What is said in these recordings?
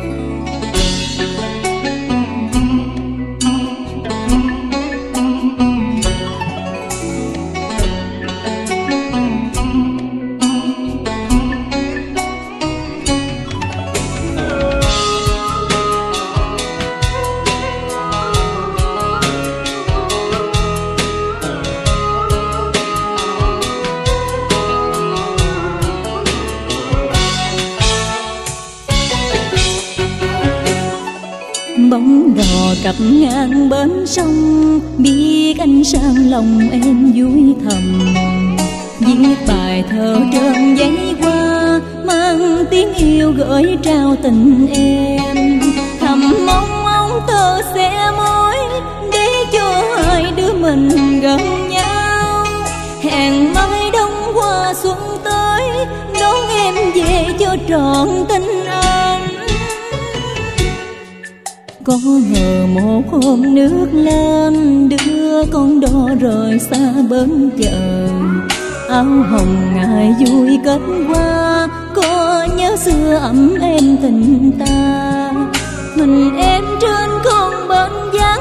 Música cặp ngang bến sông, biết anh sang lòng em vui thầm. Viết bài thơ trên giấy qua, mang tiếng yêu gửi trao tình em. Thầm mong ông tơ sẽ mối để cho hai đứa mình gần nhau. Hẹn mai đông qua xuân tới, đón em về cho trọn tình anh có ngờ một hôm nước lên đưa con đò rời xa bến chợ. Áo hồng ngài vui kết hoa, có nhớ xưa ấm em tình ta. Mình em trên con bến vắng,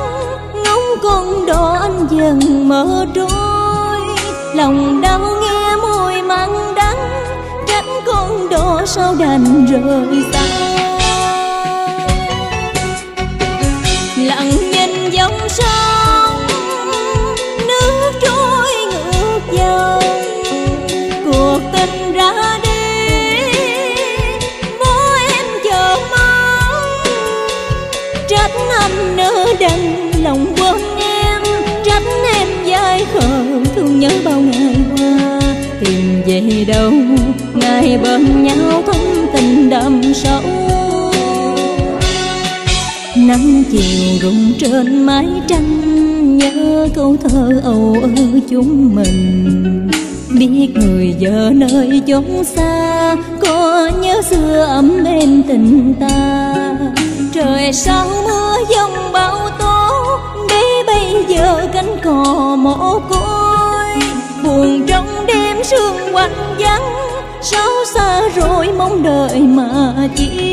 ngóng con đò anh dần mở trôi. Lòng đau nghe môi mặn đắng, trách con đò sao đành rời xa. Bao ngày qua, tìm về đâu, ngày bên nhau thông tình đậm sâu. Nắng chiều rụng trên mái tranh, nhớ câu thơ âu ơ chúng mình. Biết người vợ nơi chốn xa, có nhớ xưa ấm êm tình ta. Trời sao mưa giông bão tố để bây giờ cánh cò mồ côi buồn trong đêm sương quạnh vắng sao xa rồi mong đợi mà chỉ.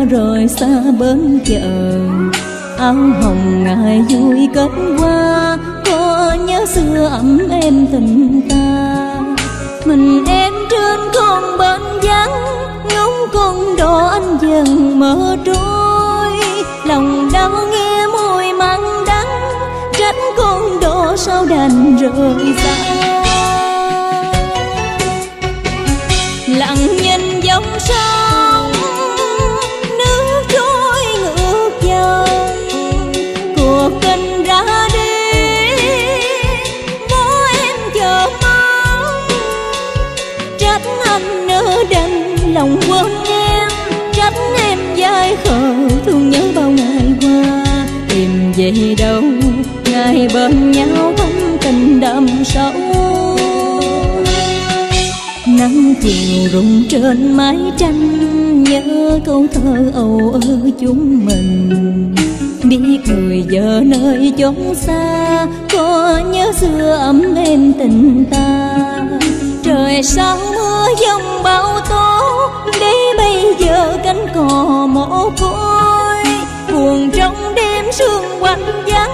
Con rời xa bến chợ. Áo hồng ngài vui kết hoa, có nhớ xưa ấm em tình ta. Mình em trên con bên vắng ngóng con đò anh dần mở trôi. Lòng đau nghe môi mặn đắng, trách con đò sao đành rời xa. Lòng quên em trách em dai khờ, thương nhớ bao ngày qua. Tìm về đâu, ngày bên nhau vẫn tình đậm sâu. Nắng chiều rụng trên mái tranh, nhớ câu thơ âu ơ chúng mình. Biết người giờ nơi chốn xa, có nhớ xưa ấm êm tình ta. Trời sáng dòng bão tố. Để bây giờ cánh cò mồ côi. Buồn trong đêm sương quạnh vắng.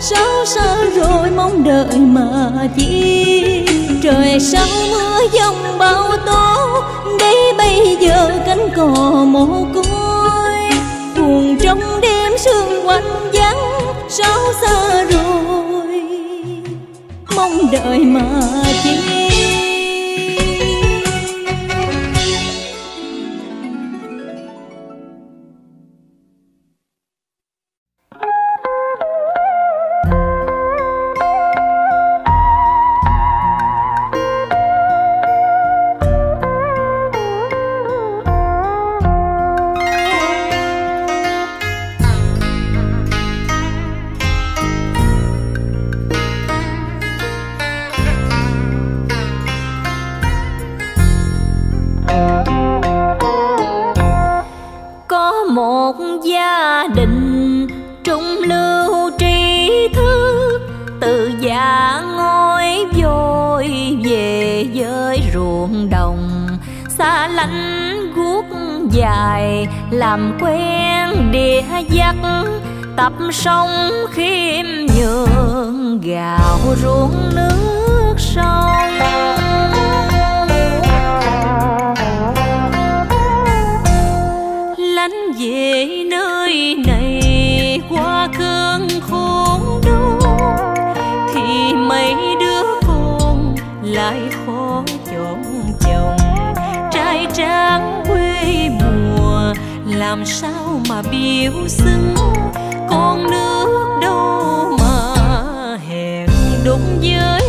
Sao xa rồi mong đợi mà chi trời sau mưa dòng bão tố. Để bây giờ cánh cò mồ côi. Buồn trong đêm sương quạnh vắng. Sao xa rồi mong đợi mà chi guốc dài, làm quen địa dắt tập sông khiêm nhường, gạo ruộng nước sông lánh về nơi làm sao mà biểu xứng? Con nước đâu mà hẹn đúng với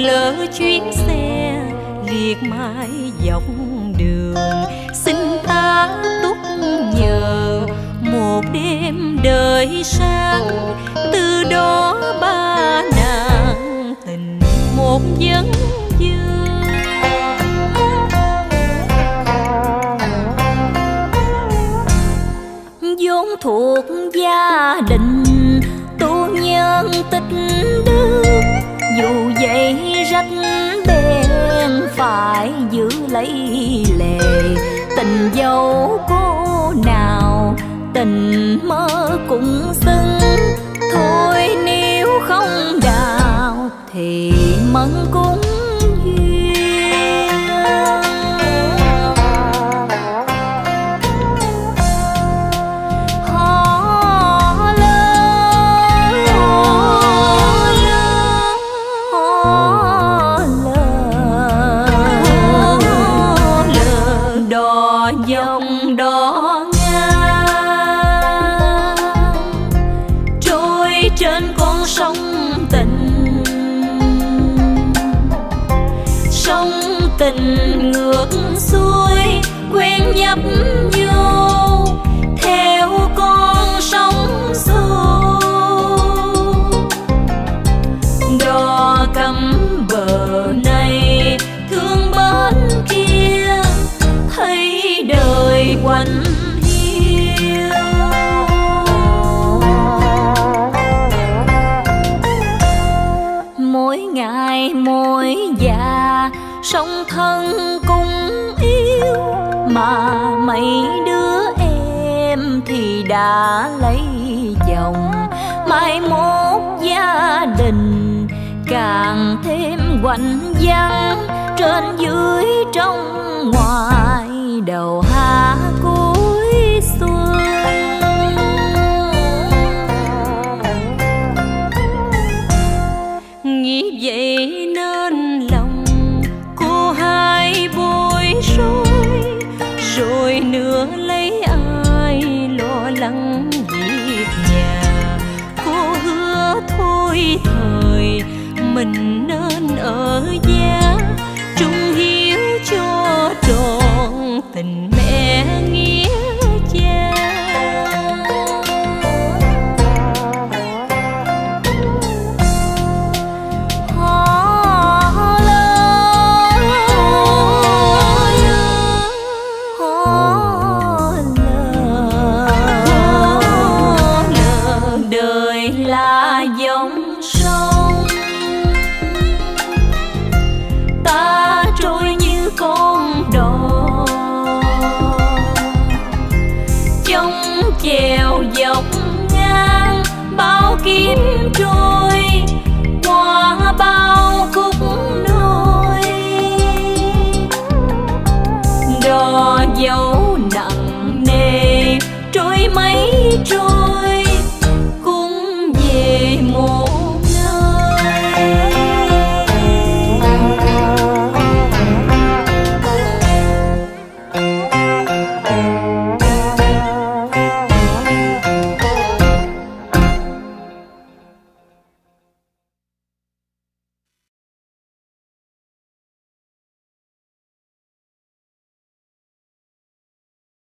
lỡ chuyến xe, liệt mãi dọc đường. Xin ta túc nhờ một đêm đời sáng từ đó ba nàng tình một vấn vương vốn thuộc gia đình, tu nhân tích đức dù vậy rách bên phải giữ lấy lệ tình dấu cô nào, tình mơ cũng xứng. Thôi nếu không đào thì mẫn cũng ngồi già song thân cùng yêu. Mà mấy đứa em thì đã lấy chồng. Mai mốt gia đình càng thêm quạnh vắng trên dưới trong ngoài đầu hạ lỗi thời mình nên ở giá trung hiếu cho trọn tình